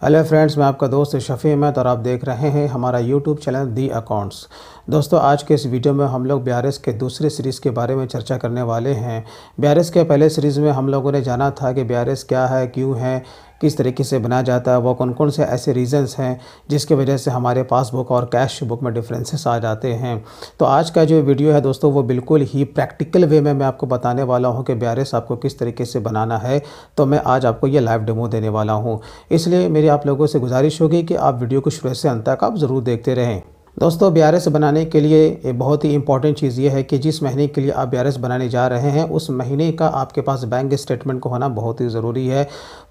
Hello friends मैं आपका दोस्त शफ़ी अहमद और आप देख रहे हैं हमारा यूट्यूब चैनल दी अकाउंट्स दोस्तों, आज के इस वीडियो में हम लोग बी के दूसरे सीरीज़ के बारे में चर्चा करने वाले हैं। बी के पहले सीरीज़ में हम लोगों ने जाना था कि बी क्या है, क्यों है किस तरीके से बनाया जाता है वो कौन कौन से ऐसे रीज़न्स हैं जिसकी वजह से हमारे पासबुक और कैश बुक में डिफरेंसेस आ जाते हैं। तो आज का जो वीडियो है दोस्तों, वो बिल्कुल ही प्रैक्टिकल वे में मैं आपको बताने वाला हूँ कि बी आपको किस तरीके से बनाना है। तो मैं आज आपको ये लाइव डेमो देने वाला हूँ। इसलिए मेरी आप लोगों से गुजारिश होगी कि आप वीडियो को शुरू से अंत तक आप ज़रूर देखते रहें। दोस्तों बी बनाने के लिए बहुत ही इंपॉर्टेंट चीज़ ये है कि जिस महीने के लिए आप बी बनाने जा रहे हैं, उस महीने का आपके पास बैंक स्टेटमेंट को होना बहुत ही ज़रूरी है।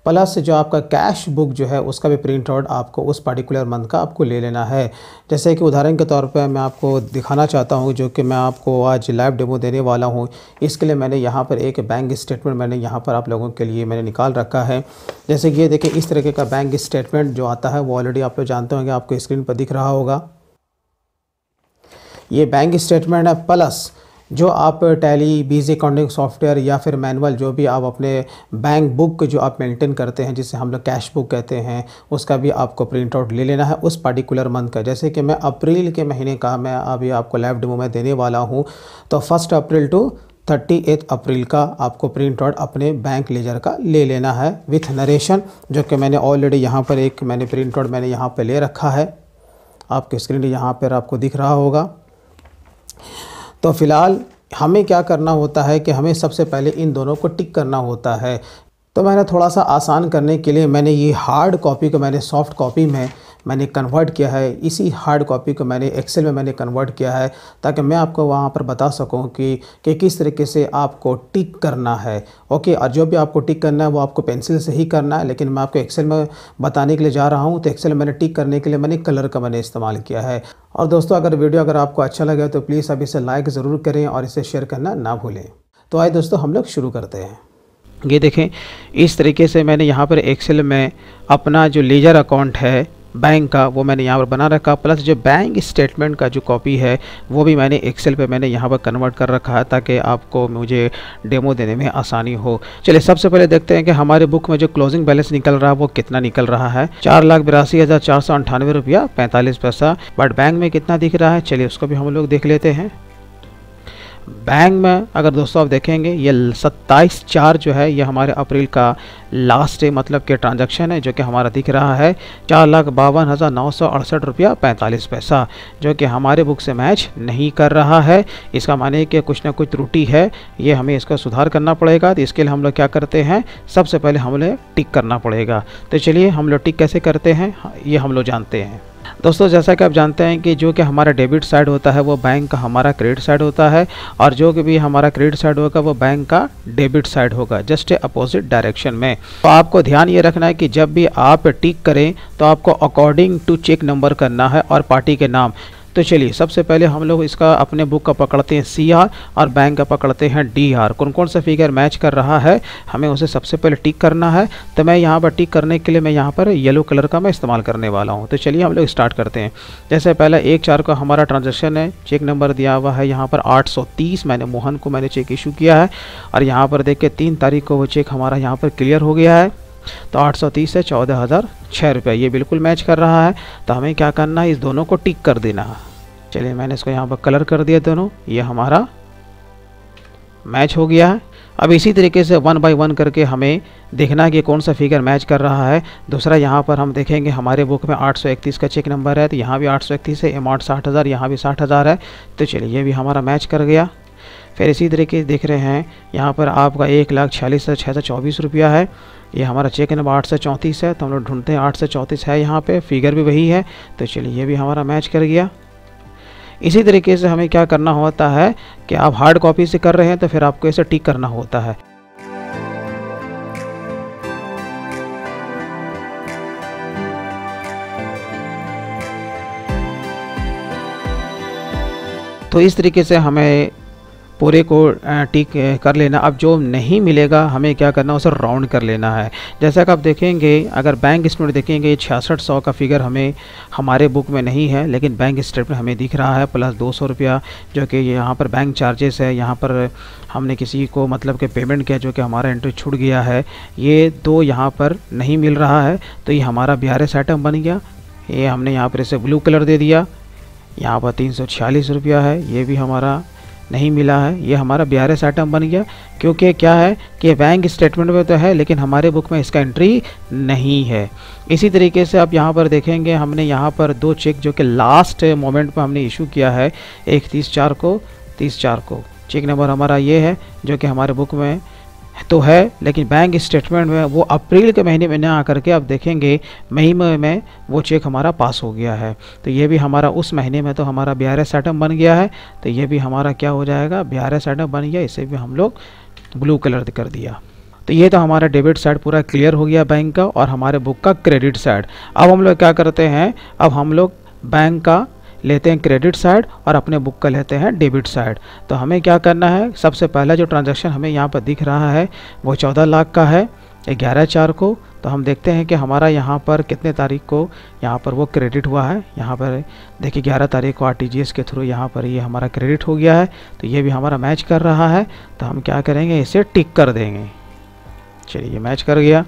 प्लस जो आपका कैश बुक जो है, उसका भी प्रिंट आउट आपको उस पर्टिकुलर मंथ का आपको ले लेना है। जैसे कि उदाहरण के तौर पर मैं आपको दिखाना चाहता हूँ, जो कि मैं आपको आज लाइव डेमो देने वाला हूँ। इसके लिए मैंने यहाँ पर एक बैंक स्टेटमेंट मैंने यहाँ पर आप लोगों के लिए मैंने निकाल रखा है। जैसे कि ये देखिए, इस तरीके का बैंक स्टेटमेंट जो आता है, वो ऑलरेडी आप लोग जानते होंगे, आपको स्क्रीन पर दिख रहा होगा। ये बैंक स्टेटमेंट है प्लस जो आप टैली बीजी अकाउंटिंग सॉफ्टवेयर या फिर मैनुअल जो भी आप अपने बैंक बुक जो आप मेंटेन करते हैं, जिसे हम लोग कैश बुक कहते हैं, उसका भी आपको प्रिंट आउट ले लेना है उस पर्टिकुलर मंथ का। जैसे कि मैं अप्रैल के महीने का मैं अभी आपको लाइव डेमो में देने वाला हूँ तो first April to thirtieth April का आपको प्रिंट आउट अपने बैंक लेजर का ले लेना है विथ नरेशन जो कि मैंने ऑलरेडी यहाँ पर एक मैंने प्रिंट आउट मैंने यहाँ पर ले रखा है। आपके स्क्रीन यहाँ पर आपको दिख रहा होगा। तो फ़िलहाल हमें क्या करना होता है कि हमें सबसे पहले इन दोनों को टिक करना होता है। तो मैंने थोड़ा सा आसान करने के लिए मैंने ये हार्ड कॉपी को मैंने सॉफ्ट कॉपी में मैंने कन्वर्ट किया है। इसी हार्ड कॉपी को मैंने एक्सेल में मैंने कन्वर्ट किया है ताकि मैं आपको वहाँ पर बता सकूँ कि कि किस तरीके से आपको टिक करना है। ओके और जो भी आपको टिक करना है वो आपको पेंसिल से ही करना है, लेकिन मैं आपको एक्सेल में बताने के लिए जा रहा हूँ तो एक्सेल मैंने टिक करने के लिए मैंने कलर का मैंने इस्तेमाल किया है। और दोस्तों, अगर वीडियो अगर आपको अच्छा लगे तो प्लीज़ अब इसे लाइक ज़रूर करें और इसे शेयर करना ना भूलें। तो आए दोस्तों, हम लोग शुरू करते हैं। ये देखें, इस तरीके से मैंने यहाँ पर एक्सेल में अपना जो लेजर अकाउंट है बैंक का वो मैंने यहाँ पर बना रखा प्लस जो बैंक स्टेटमेंट का जो कॉपी है, वो भी मैंने एक्सेल पे मैंने यहाँ पर कन्वर्ट कर रखा है ताकि आपको मुझे डेमो देने में आसानी हो। चलिए सबसे पहले देखते हैं कि हमारे बुक में जो क्लोजिंग बैलेंस निकल रहा है, वो कितना निकल रहा है। चार लाख बिरासी हज़ार चार सौ अंठानवे रुपया, पैंतालीस पैसा। बट बैंक में कितना दिख रहा है? चलिए उसको भी हम लोग देख लेते हैं। बैंक में, अगर दोस्तों आप देखेंगे, ये सत्ताईस चार जो है, ये हमारे अप्रैल का लास्ट डे मतलब के ट्रांजैक्शन है, जो कि हमारा दिख रहा है, चार लाख बावन हज़ार नौ सौ अड़सठ रुपया पैंतालीस पैसा, जो कि हमारे बुक से मैच नहीं कर रहा है। इसका माने कि कुछ ना कुछ त्रुटि है, ये हमें इसका सुधार करना पड़ेगा। तो इसके लिए हम लोग क्या करते हैं, सबसे पहले हम टिक करना पड़ेगा। तो चलिए हम लोग टिक कैसे करते हैं, ये हम लोग जानते हैं। दोस्तों, जैसा कि आप जानते हैं कि जो कि हमारा डेबिट साइड होता है, वो बैंक का हमारा क्रेडिट साइड होता है और जो कि भी हमारा क्रेडिट साइड होगा, वो बैंक का डेबिट साइड होगा, जस्ट अपोजिट डायरेक्शन में। तो आपको ध्यान ये रखना है कि जब भी आप टिक करें तो आपको अकॉर्डिंग टू चेक नंबर करना है और पार्टी के नाम। तो चलिए, सबसे पहले हम लोग इसका अपने बुक का पकड़ते हैं सी आर और बैंक का पकड़ते हैं डी आर कौन कौन सा फिगर मैच कर रहा है, हमें उसे सबसे पहले टिक करना है। तो मैं यहाँ पर टिक करने के लिए मैं यहाँ पर येलो कलर का मैं इस्तेमाल करने वाला हूँ। तो चलिए हम लोग स्टार्ट करते हैं। जैसे पहले एक चार का हमारा ट्रांजेक्शन है चेक नंबर दिया हुआ है, यहाँ पर आठ सौ तीस मैंने मोहन को मैंने चेक इशू किया है। और यहाँ पर देख के तीन तारीख को वो चेक हमारा यहाँ पर क्लियर हो गया है। तो 830 से चौदह हज़ार छः रुपये। ये बिल्कुल मैच कर रहा है। तो हमें क्या करना है? इस दोनों को टिक कर देना। चलिए, मैंने इसको यहाँ पर कलर कर दिया दोनों। ये हमारा मैच हो गया है। अब इसी तरीके से वन बाय वन करके हमें देखना है कि कौन सा फिगर मैच कर रहा है। दूसरा, यहाँ पर हम देखेंगे हमारे बुक में 831 का चेक नंबर है। तो यहाँ भी 831 है अमाउंट साठ हज़ार, यहाँ भी साठ हज़ार है। तो चलिए, ये भी हमारा मैच कर गया। फिर इसी तरीके से देख रहे हैं, यहाँ पर आपका एक लाख छियालीस हज़ार छः सौ चौबीस रुपया है। ये हमारा चेक नंबर आठ से चौंतीस है तो हम लोग ढूंढते हैं आठ से चौंतीस है यहाँ पे फिगर भी वही है। तो चलिए, ये भी हमारा मैच कर गया। इसी तरीके से हमें क्या करना होता है कि आप हार्ड कॉपी से कर रहे हैं तो फिर आपको इसे टिक करना होता है। तो इस तरीके से हमें पूरे को टिक कर लेना। अब जो नहीं मिलेगा, हमें क्या करना, उसे राउंड कर लेना है। जैसा कि आप देखेंगे, अगर बैंक स्टेटमेंट देखेंगे, छियासठ सौ का फिगर हमें, हमारे बुक में नहीं है, लेकिन बैंक स्टेटमेंट हमें दिख रहा है प्लस दो सौ रुपया, जो कि यहाँ पर बैंक चार्जेस है। यहाँ पर हमने किसी को मतलब कि पेमेंट किया, जो कि हमारा एंट्री छूट गया है। ये दो यहाँ पर नहीं मिल रहा है तो ये हमारा बिहार आइटम बन गया। ये हमने यहाँ पर इसे ब्लू कलर दे दिया। यहाँ पर तीन सौ छियालीस रुपया है। ये भी हमारा नहीं मिला है। ये हमारा बी आइटम बन गया। क्योंकि क्या है कि बैंक स्टेटमेंट में तो है, लेकिन हमारे बुक में इसका एंट्री नहीं है। इसी तरीके से आप यहाँ पर देखेंगे, हमने यहाँ पर दो चेक जो कि लास्ट मोमेंट पर हमने इशू किया है। एक तीस चार को, तीस चार को। चेक नंबर हमारा ये है, जो कि हमारे बुक में तो है, लेकिन बैंक स्टेटमेंट में वो अप्रैल के महीने में ना आकर के आप देखेंगे, मई में वो चेक हमारा पास हो गया है। तो ये भी हमारा उस महीने में तो हमारा बी आर आइटम बन गया है। तो ये भी हमारा क्या हो जाएगा? बी आर आइटम बन गया, इसे भी हम लोग ब्लू कलर कर दिया। तो ये तो हमारा डेबिट साइड पूरा क्लियर हो गया बैंक का और हमारे बुक का क्रेडिट साइड अब हम लोग क्या करते हैं? अब हम लोग बैंक का लेते हैं क्रेडिट साइड और अपने बुक का लेते हैं डेबिट साइड। तो हमें क्या करना है? सबसे पहला जो ट्रांजेक्शन हमें यहाँ पर दिख रहा है, वो चौदह लाख का है ग्यारह चार को। तो हम देखते हैं कि हमारा यहाँ पर कितने तारीख को यहाँ पर वो क्रेडिट हुआ है। यहाँ पर देखिए, ग्यारह तारीख को आरटीजीएस के थ्रू यहाँ पर ये यह हमारा क्रेडिट हो गया है। तो ये भी हमारा मैच कर रहा है। तो हम क्या करेंगे? इसे टिक कर देंगे। चलिए, ये मैच कर गया।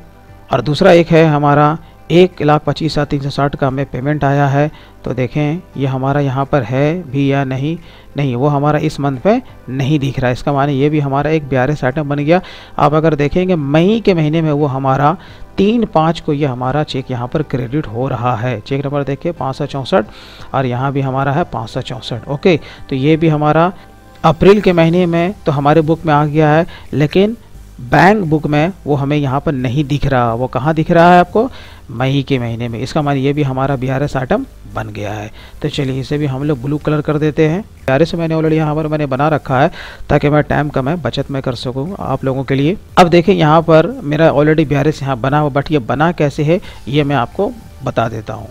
और दूसरा एक है हमारा एक लाख पच्चीस हज़ार तीन सौ साठ का हमें पेमेंट आया है। तो देखें, ये हमारा यहाँ पर है भी या नहीं? नहीं, वो हमारा इस मंथ पे नहीं दिख रहा है। इसका माने ये भी हमारा एक ब्यारस आइटम बन गया। आप अगर देखेंगे, मई के महीने में वो हमारा तीन पाँच को ये हमारा चेक यहाँ पर क्रेडिट हो रहा है। चेक नंबर देखिए, पाँच सौ चौंसठ और यहाँ भी हमारा है पाँच सौ चौंसठ। ओके तो ये भी हमारा अप्रैल के महीने में तो हमारे बुक में आ गया है, लेकिन बैंक बुक में वो हमें यहाँ पर नहीं दिख रहा। वो कहाँ दिख रहा है आपको? मई के महीने में। इसका मान ये भी हमारा बी आर एस आइटम बन गया है। तो चलिए, इसे भी हम लोग ब्लू कलर कर देते हैं। बी आर मैंने ऑलरेडी यहाँ पर मैंने बना रखा है ताकि मैं टाइम का मैं बचत में कर सकूँ आप लोगों के लिए। अब देखें, यहाँ पर मेरा ऑलरेडी बी आर एस यहाँ बना हुआ बट ये बना कैसे है, ये मैं आपको बता देता हूँ।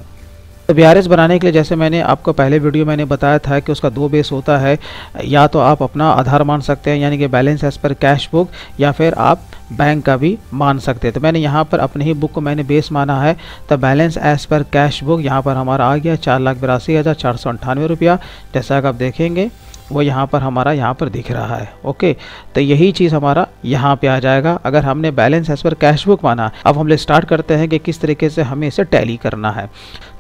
तो बी बनाने के लिए जैसे मैंने आपको पहले वीडियो मैंने बताया था कि उसका दो बेस होता है, या तो आप अपना आधार मान सकते हैं, यानी कि balance as per cash book या फिर आप बैंक का भी मान सकते हैं। तो मैंने यहाँ पर अपने ही बुक को मैंने बेस माना है तो balance as per cash book यहाँ पर हमारा आ गया, चार लाख बिरासी हज़ार चार सौ अंठानवे रुपया। जैसा कि आप देखेंगे वो यहाँ पर हमारा यहाँ पर दिख रहा है। ओके तो यही चीज़ हमारा यहाँ पे आ जाएगा। अगर हमने balance as per cash book माना, अब हम लोग स्टार्ट करते हैं कि किस तरीके से हमें इसे टैली करना है।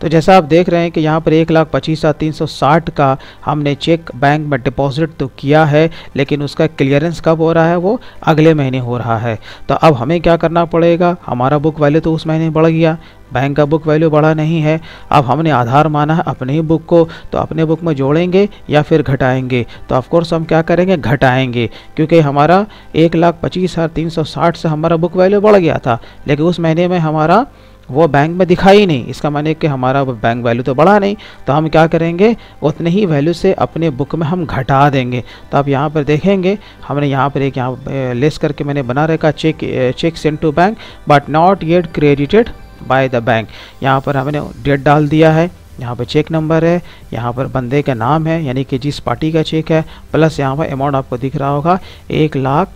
तो जैसा आप देख रहे हैं कि यहाँ पर एक लाख पच्चीस हज़ार तीन सौ साठ का हमने चेक बैंक में डिपॉजिट तो किया है, लेकिन उसका क्लियरेंस कब हो रहा है वो अगले महीने हो रहा है। तो अब हमें क्या करना पड़ेगा? हमारा बुक वैल्यू तो उस महीने बढ़ गया। बैंक का बुक वैल्यू बढ़ा नहीं है। अब हमने आधार माना है अपने ही बुक को तो अपने बुक में जोड़ेंगे या फिर घटाएँगे? तो ऑफकोर्स हम क्या करेंगे? घटाएँगे, क्योंकि हमारा एक लाख पच्चीस हज़ार तीन सौ साठ से हमारा बुक वैल्यू बढ़ गया था। लेकिन उस महीने में हमारा वो बैंक में दिखा ही नहीं। इसका माने कि हमारा बैंक वैल्यू तो बढ़ा नहीं। तो हम क्या करेंगे? उतने ही वैल्यू से अपने बुक में हम घटा देंगे। तो आप यहाँ पर देखेंगे, हमने यहाँ पर एक यहाँ लेस करके मैंने बना रखा cheque cheque sent to bank but not yet credited by the bank यहाँ पर हमने डेट डाल दिया है। यहाँ पर चेक नंबर है। यहाँ पर बंदे का नाम है, यानी कि जिस पार्टी का चेक है प्लस यहाँ पर अमाउंट आपको दिख रहा होगा, एक लाख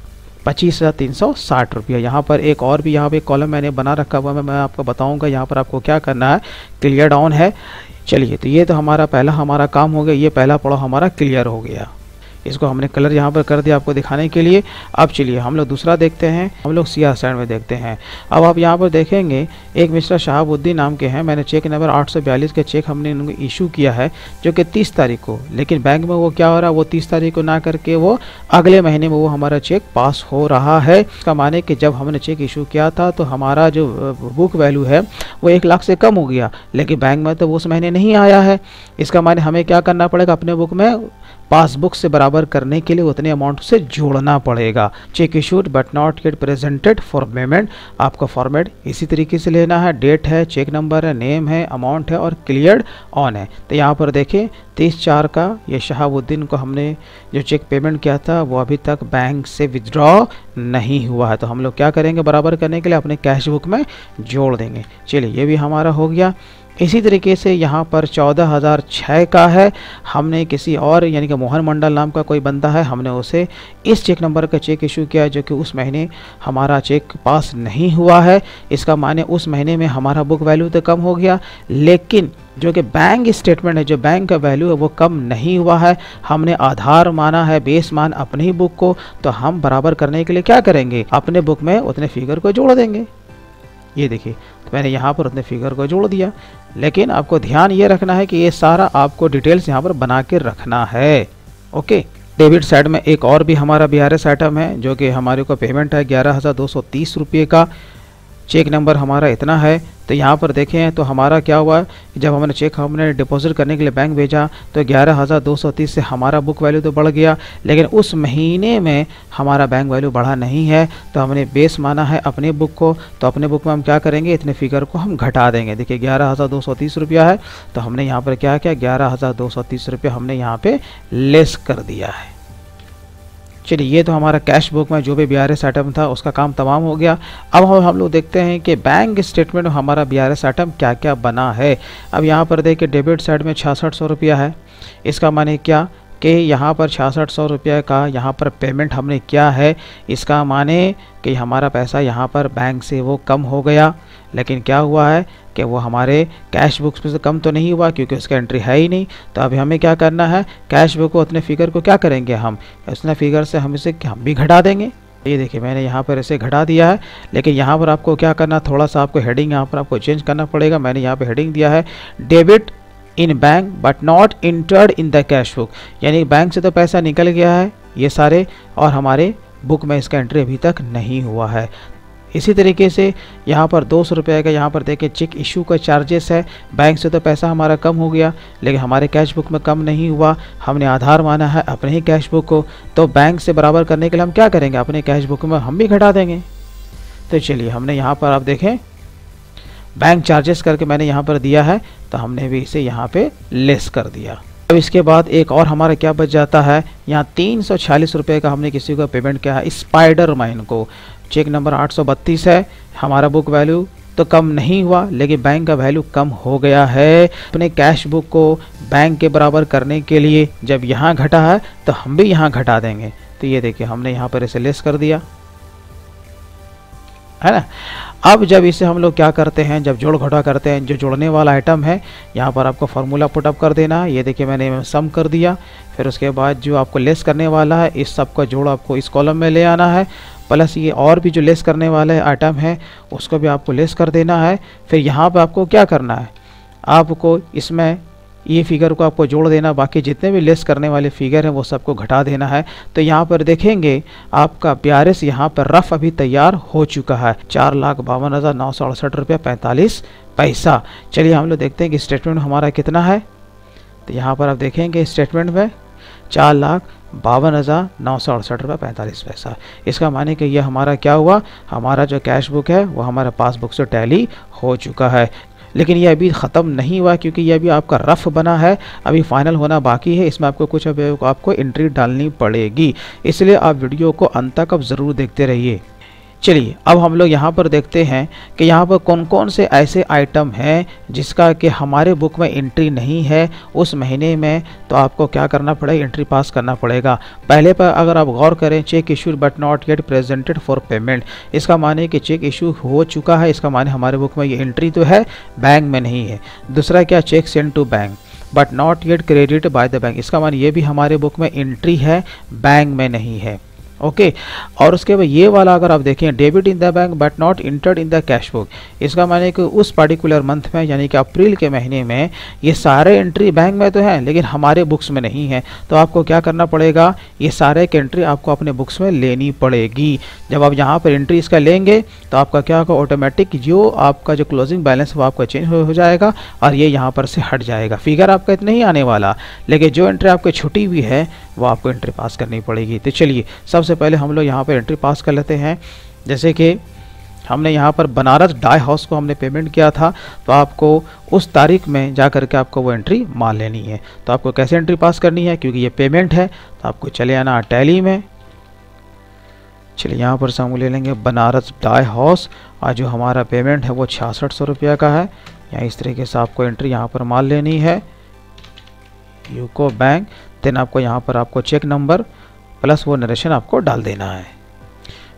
पच्चीस हज़ार तीन सौ साठ रुपया। यहाँ पर एक और भी, यहाँ पे कॉलम मैंने बना रखा हुआ है, मैं आपको बताऊँगा, यहाँ पर आपको क्या करना है क्लियर डाउन है। चलिए तो ये तो हमारा पहला हमारा काम हो गया, ये पहला पड़ा हमारा क्लियर हो गया। इसको हमने कलर यहाँ पर कर दिया आपको दिखाने के लिए। अब चलिए हम लोग दूसरा देखते हैं। हम लोग सी आर साइड में देखते हैं। अब आप यहाँ पर देखेंगे, एक मिस्टर शहाबुद्दीन नाम के हैं। मैंने चेक नंबर 842 के चेक हमने उनको इशू किया है, जो कि 30 तारीख को। लेकिन बैंक में वो क्या हो रहा है? वो 30 तारीख को ना करके वो अगले महीने में वो हमारा चेक पास हो रहा है। इसका माने कि जब हमने चेक इशू किया था तो हमारा जो बुक वैल्यू है, वो एक लाख से कम हो गया। लेकिन बैंक में तो उस महीने नहीं आया है। इसका माने हमें क्या करना पड़ेगा अपने बुक में? पासबुक से बराबर करने के लिए उतने अमाउंट से जोड़ना पड़ेगा। Cheque issued but not get presented for payment आपका फॉर्मेट इसी तरीके से लेना है। डेट है चेक नंबर है नेम है अमाउंट है और क्लियर्ड ऑन है। तो यहाँ पर देखें, तीस चार का ये शहाबुद्दीन को हमने जो चेक पेमेंट किया था, वो अभी तक बैंक से विदड्रॉ नहीं हुआ है। तो हम लोग क्या करेंगे? बराबर करने के लिए अपने कैश बुक में जोड़ देंगे। चलिए, ये भी हमारा हो गया। इसी तरीके से यहाँ पर चौदह हज़ार छः का है। हमने किसी और, यानी कि मोहन मंडल नाम का कोई बंदा है, हमने उसे इस चेक नंबर का चेक इशू किया जो कि उस महीने हमारा चेक पास नहीं हुआ है। इसका माने उस महीने में हमारा बुक वैल्यू तो कम हो गया, लेकिन जो कि बैंक स्टेटमेंट है, जो बैंक का वैल्यू है, वो कम नहीं हुआ है। हमने आधार माना है, बेस मान अपनी बुक को तो हम बराबर करने के लिए क्या करेंगे? अपने बुक में उतने फिगर को जोड़ देंगे। ये देखिए तो मैंने यहाँ पर अपने फिगर को जोड़ दिया। लेकिन आपको ध्यान ये रखना है कि ये सारा आपको डिटेल्स यहाँ पर बना के रखना है। ओके डेबिट साइड में एक और भी हमारा बी आर आइटम है, जो कि हमारे को पेमेंट है ग्यारह हज़ार दो सौ तीस रुपये का। चेक नंबर हमारा इतना है तो यहाँ पर देखें तो हमारा क्या हुआ, जब हमने चेक हमने डिपॉजिट करने के लिए बैंक भेजा तो ग्यारह हज़ार दो सौ तीस से हमारा बुक वैल्यू तो बढ़ गया, लेकिन उस महीने में हमारा बैंक वैल्यू बढ़ा नहीं है तो हमने बेस माना है अपने बुक को तो अपने बुक में हम क्या करेंगे, इतने फिगर को हम घटा देंगे। देखिए, ग्यारह हज़ार दो सौ तीस रुपया है तो हमने यहाँ पर क्या किया, ग्यारह हज़ार दो सौ तीस रुपया हमने यहाँ पर लेस कर दिया है। चलिए, ये तो हमारा कैश बुक में जो भी बी आर एस आइटम था, उसका काम तमाम हो गया। अब हम हम लोग देखते हैं कि बैंक स्टेटमेंट में हमारा बी आर एस आइटम क्या क्या बना है। अब यहाँ पर देखिए डेबिट साइड में छियासठ सौ रुपया है। इसका माने क्या? कि यहाँ पर छियासठ सौ रुपये का यहाँ पर पेमेंट हमने किया है। इसका माने कि हमारा पैसा यहाँ पर बैंक से वो कम हो गया। लेकिन क्या हुआ है कि वो हमारे कैश बुक्स में से कम तो नहीं हुआ क्योंकि उसका एंट्री है ही नहीं। तो अभी हमें क्या करना है? कैश बुक को, अपने फिगर को क्या करेंगे हम? उसने फिगर से हम इसे, हम भी घटा देंगे। ये देखिए, मैंने यहाँ पर इसे घटा दिया है, लेकिन यहाँ पर आपको क्या करना, थोड़ा सा आपको हेडिंग यहाँ पर आपको चेंज करना पड़ेगा। मैंने यहाँ पर हेडिंग दिया है debit in bank but not entered in the cash book यानी बैंक से तो पैसा निकल गया है, ये सारे, और हमारे बुक में इसका एंट्री अभी तक नहीं हुआ है। इसी तरीके से यहाँ पर दो सौ रुपये का यहाँ पर देखें चेक इशू का चार्जेस है। बैंक से तो पैसा हमारा कम हो गया, लेकिन हमारे कैश बुक में कम नहीं हुआ। हमने आधार माना है अपने ही कैश बुक को। तो बैंक से बराबर करने के लिए हम क्या करेंगे? अपने कैश बुक में हम भी घटा देंगे। तो चलिए, हमने यहाँ पर आप देखें बैंक चार्जेस करके मैंने यहाँ पर दिया है तो हमने भी इसे यहाँ पे लेस कर दिया। अब इसके बाद एक और हमारा क्या बच जाता है? यहाँ तीन सौ छियालीस रुपये का हमने किसी को पेमेंट किया है स्पाइडर माइन को। चेक नंबर 832 है। हमारा बुक वैल्यू तो कम नहीं हुआ, लेकिन बैंक का वैल्यू कम हो गया है। अपने कैश बुक को बैंक के बराबर करने के लिए जब यहाँ घटा है तो हम भी यहाँ घटा देंगे। तो ये देखिए, हमने यहाँ पर इसे लेस कर दिया। है ना? अब जब इसे हम लोग क्या करते हैं, जब जोड़ घटा करते हैं, जो जोड़ने वाला आइटम है, यहाँ पर आपको फार्मूला पुटअप कर देना। है ये देखिए, मैंने सम कर दिया। फिर उसके बाद जो आपको लेस करने वाला है, इस सब का जोड़ आपको इस कॉलम में ले आना है। प्लस ये और भी जो लेस करने वाले आइटम है, उसको भी आपको लेस कर देना है। फिर यहाँ पर आपको क्या करना है? आपको इसमें ये फिगर को आपको जोड़ देना, बाकी जितने भी लेस करने वाले फिगर हैं, वो सबको घटा देना है। तो यहाँ पर देखेंगे, आपका ब्यारिस यहाँ पर रफ अभी तैयार हो चुका है। चार लाख बावन हज़ार नौ सौ अड़सठ रुपया पैंतालीस पैसा। चलिए हम लोग देखते हैं कि स्टेटमेंट हमारा कितना है। तो यहाँ पर आप देखेंगे स्टेटमेंट में, चार लाख बावन हज़ार नौ सौ अड़सठ रुपये पैंतालीस पैसा। इसका माने कि यह हमारा क्या हुआ? हमारा जो कैश बुक है, वो हमारे पासबुक से टैली हो चुका है। लेकिन ये अभी ख़त्म नहीं हुआ क्योंकि ये अभी आपका रफ़ बना है। अभी फाइनल होना बाकी है। इसमें आपको कुछ अभी आपको एंट्री डालनी पड़ेगी। इसलिए आप वीडियो को अंत तक अब ज़रूर देखते रहिए। चलिए, अब हम लोग यहाँ पर देखते हैं कि यहाँ पर कौन कौन से ऐसे आइटम हैं जिसका कि हमारे बुक में एंट्री नहीं है उस महीने में तो आपको क्या करना पड़ेगा? एंट्री पास करना पड़ेगा। पहले पर अगर आप गौर करें cheque issue but not yet presented for payment इसका माने कि चेक इशू हो चुका है, इसका माने हमारे बुक में ये एंट्री तो है बैंक में नहीं है। दूसरा क्या? Cheque sent to bank but not yet credit by the bank इसका मान ये भी हमारे बुक में एंट्री है बैंक में नहीं है। ओके और उसके बाद ये वाला अगर आप देखें debit in the bank but not entered in the cash book. इसका माने कि उस पर्टिकुलर मंथ में यानी कि अप्रैल के महीने में ये सारे एंट्री बैंक में तो हैं लेकिन हमारे बुक्स में नहीं है। तो आपको क्या करना पड़ेगा? ये सारे की एंट्री आपको अपने बुक्स में लेनी पड़ेगी। जब आप यहाँ पर एंट्री इसका लेंगे तो आपका क्या होगा? ऑटोमेटिक जो आपका जो क्लोजिंग बैलेंस वो आपका चेंज हो, जाएगा और ये यहाँ पर से हट जाएगा। फिगर आपका इतना ही आने वाला। लेकिन जो एंट्री आपकी छुटी हुई है वो आपको एंट्री पास करनी पड़ेगी। तो चलिए, सबसे पहले हम लोग यहाँ पर एंट्री पास कर लेते हैं। जैसे कि हमने यहाँ पर बनारस डाई हाउस को हमने पेमेंट किया था तो आपको उस तारीख में जा कर के आपको वो एंट्री मान लेनी है। तो आपको कैसे एंट्री पास करनी है? क्योंकि ये पेमेंट है तो आपको चले आना टैली में। चलिए, यहाँ पर हम ले लेंगे बनारस डाई हाउस। और जो हमारा पेमेंट है, वो छियासठ सौ रुपया का है। या इस तरीके से आपको एंट्री यहाँ पर मान लेनी है। UCO bank. देन आपको यहाँ पर आपको चेक नंबर प्लस वो नरेशन आपको डाल देना है।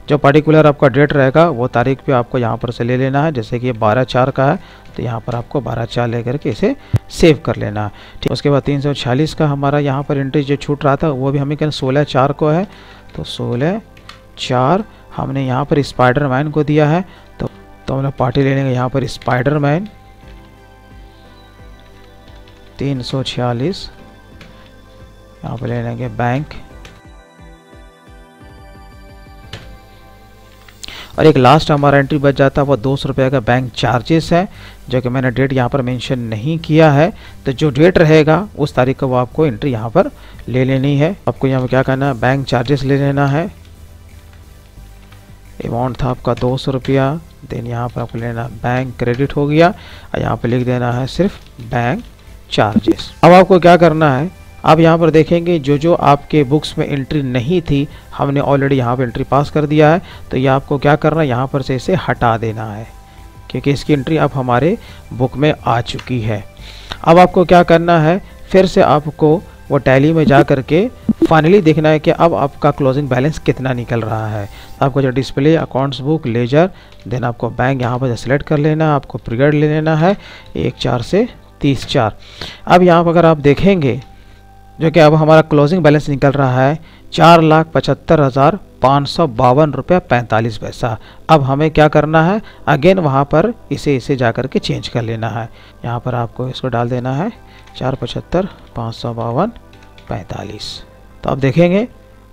जो पर्टिकुलर आपका डेट रहेगा, वो तारीख पे आपको यहाँ पर से ले लेना है। जैसे कि ये बारह चार का है तो यहाँ पर आपको बारह चार लेकर के इसे सेव कर लेना है। ठीक, उसके बाद तीन सौ छियालीस का हमारा यहाँ पर एंट्री जो छूट रहा था, वो भी हमें कहना सोलह चार को है। तो सोलह चार हमने यहाँ पर स्पाइडर मैन को दिया है। तो तो हम लोग पार्टी ले लेंगे यहाँ पर स्पाइडर मैन तीन सौ छियालीस। यहाँ पर ले लेंगे बैंक। और एक लास्ट हमारा एंट्री बच जाता है, वो दो सौ रुपये का बैंक चार्जेस है, जो कि मैंने डेट यहाँ पर मेंशन नहीं किया है। तो जो डेट रहेगा, उस तारीख को वो आपको एंट्री यहाँ पर ले लेनी है। आपको यहाँ पर क्या करना है बैंक चार्जेस ले लेना है। अमाउंट था आपका दो सौ रुपया देन यहाँ पर आपको लेना बैंक क्रेडिट हो गया। और यहाँ पर लिख देना है सिर्फ़ बैंक चार्जेस अब आपको क्या करना है आप यहाँ पर देखेंगे जो जो आपके बुक्स में एंट्री नहीं थी, हमने ऑलरेडी यहाँ पर एंट्री पास कर दिया है। तो ये आपको क्या करना है? यहाँ पर से इसे हटा देना है, क्योंकि इसकी एंट्री अब हमारे बुक में आ चुकी है। अब आपको क्या करना है? फिर से आपको वो टैली में जा करके फाइनली देखना है कि अब आपका क्लोजिंग बैलेंस कितना निकल रहा है। आपको जो display accounts book ledger then आपको बैंक यहाँ पर सेलेक्ट कर लेना आपको पीरियड ले लेना है, एक चार से तीस चार। अब यहाँ पर अगर आप देखेंगे जो कि अब हमारा क्लोजिंग बैलेंस निकल रहा है चार लाख पचहत्तर हज़ार पाँच सौ बावन रुपये पैंतालीस पैसा। अब हमें क्या करना है? अगेन वहाँ पर इसे इसे जा कर के चेंज कर लेना है। यहाँ पर आपको इसको डाल देना है चार पचहत्तर पाँच सौ बावन पैंतालीस। तो आप देखेंगे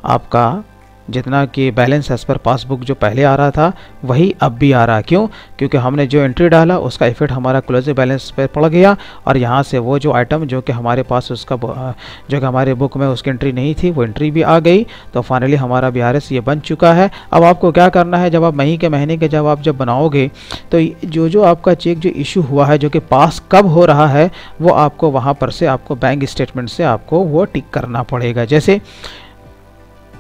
आपका जितना कि बैलेंस एज पर पासबुक जो पहले आ रहा था, वही अब भी आ रहा है। क्यों? क्योंकि हमने जो एंट्री डाला, उसका इफ़ेक्ट हमारा क्लोजिंग बैलेंस पर पड़ गया और यहाँ से वो जो आइटम जो कि हमारे पास उसका जो कि हमारे बुक में उसकी एंट्री नहीं थी, वो एंट्री भी आ गई। तो फाइनली हमारा बी ये बन चुका है। अब आपको क्या करना है? जब आप मई के महीने के जब आप जब बनाओगे तो जो जो आपका चेक जो इशू हुआ है, जो कि पास कब हो रहा है, वो आपको वहाँ पर से आपको बैंक स्टेटमेंट से आपको वो टिक करना पड़ेगा। जैसे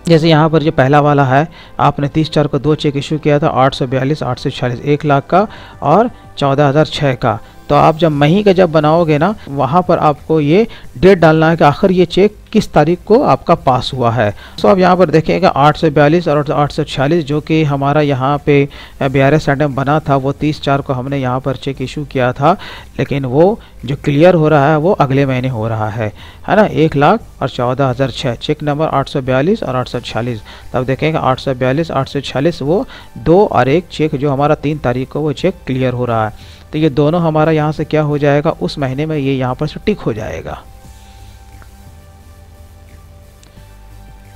जैसे यहाँ पर जो पहला वाला है, आपने तीस चार को दो चेक इशू किया था, आठ सौ बयालीस, आठ सौ छियालीस, एक लाख का और चौदह हज़ार छः का। तो आप जब मही का जब बनाओगे ना, वहाँ पर आपको ये डेट डालना है कि आखिर ये चेक किस तारीख को आपका पास हुआ है। तो आप यहाँ पर देखेंगे आठ सौ बयालीस और आठ सौ छियालीस जो कि हमारा यहाँ पे बी आर एस बना था, वो तीस चार को हमने यहाँ पर चेक इशू किया था, लेकिन वो जो क्लियर हो रहा है, वो अगले महीने हो रहा है। है ना? एक लाख और चौदह हज़ार छः। चेक नंबर आठ सौ बयालीस और आठ सौ छियालीस। तब देखेंगे आठ सौ बयालीस, आठ सौ छियालीस वो दो और एक चेक जो हमारा तीन तारीख को वो चेक क्लियर हो रहा है। तो ये दोनों हमारा यहाँ से क्या हो जाएगा? उस महीने में ये यहाँ पर से टिक हो जाएगा।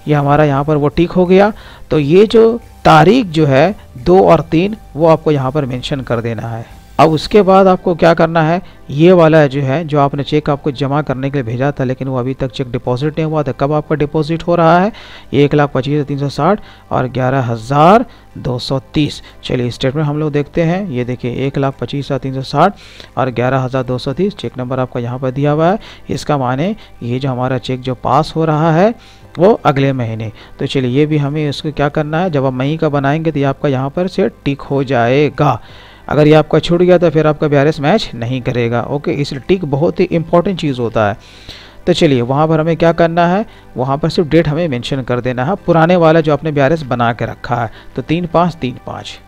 ये हमारा यहाँ पर वो टिक हो गया। तो ये जो तारीख जो है, दो और तीन, वो आपको यहाँ पर मेंशन कर देना है। अब उसके बाद आपको क्या करना है? ये वाला जो है, जो आपने चेक आपको जमा करने के लिए भेजा था, लेकिन वो अभी तक चेक डिपॉजिट नहीं हुआ था। कब आपका डिपॉजिट हो रहा है? एक लाख पच्चीस तीन सौ साठ और ग्यारह हज़ार दो सौ तीस। चलिए स्टेटमेंट हम लोग देखते हैं। ये देखिए, एक लाख पच्चीस हज़ार तीन सौ साठ और ग्यारह हज़ार दो सौ तीस। चेक नंबर आपका यहाँ पर दिया हुआ है। इसका माने ये जो हमारा चेक जो पास हो रहा है, वो अगले महीने। तो चलिए ये भी हमें इसको क्या करना है? जब आप मई का बनाएँगे तो ये आपका यहाँ पर से टिक हो जाएगा। अगर ये आपका छूट गया तो फिर आपका बी मैच नहीं करेगा। ओके इसलिए टिक बहुत ही इंपॉर्टेंट चीज़ होता है। तो चलिए, वहाँ पर हमें क्या करना है? वहाँ पर सिर्फ़ डेट हमें मेंशन कर देना है। पुराने वाला जो आपने बी बना के रखा है तो तीन पाँच तीन पाँच।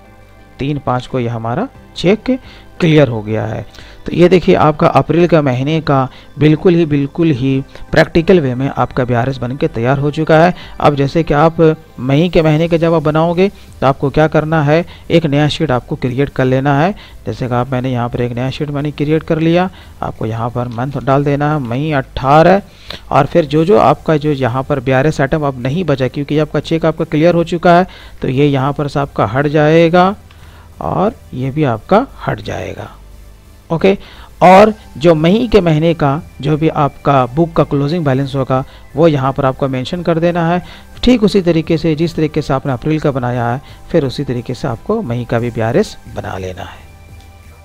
तीन पाँच को यह हमारा चेक क्लियर हो गया है। तो ये देखिए आपका अप्रैल का महीने का बिल्कुल ही बिल्कुल ही प्रैक्टिकल वे में आपका बी बन के तैयार हो चुका है। अब जैसे कि आप मई के महीने का जब आप बनाओगे तो आपको क्या करना है? एक नया शीट आपको क्रिएट कर लेना है। जैसे कि आप, मैंने यहाँ पर एक नया शीट मैंने क्रिएट कर लिया। आपको यहाँ पर मंथ डाल देना है, मई अट्ठारह। और फिर जो जो आपका, जो यहाँ पर बी आर आइटम अब नहीं बचा, क्योंकि आपका चेक आपका क्लियर हो चुका है तो ये यहाँ पर से आपका हट जाएगा और ये भी आपका हट जाएगा। ओके और जो मई के महीने का, जो भी आपका बुक का क्लोजिंग बैलेंस होगा, वो यहाँ पर आपको मेंशन कर देना है। ठीक उसी तरीके से, जिस तरीके से आपने अप्रैल का बनाया है, फिर उसी तरीके से आपको मई का भी बी बना लेना है।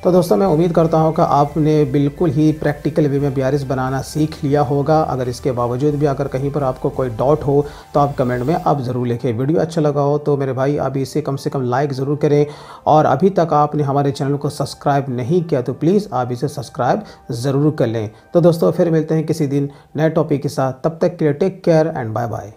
तो दोस्तों, मैं उम्मीद करता हूँ कि आपने बिल्कुल ही प्रैक्टिकल वे में बी बनाना सीख लिया होगा। अगर इसके बावजूद भी अगर कहीं पर आपको कोई डाउट हो तो आप कमेंट में आप ज़रूर लिखें। वीडियो अच्छा लगा हो तो मेरे भाई, आप इसे कम से कम लाइक ज़रूर करें। और अभी तक आपने हमारे चैनल को सब्सक्राइब नहीं किया तो प्लीज़ आप इसे सब्सक्राइब ज़रूर कर लें। तो दोस्तों, फिर मिलते हैं किसी दिन नए टॉपिक के साथ। तब तक के लिए take care and bye bye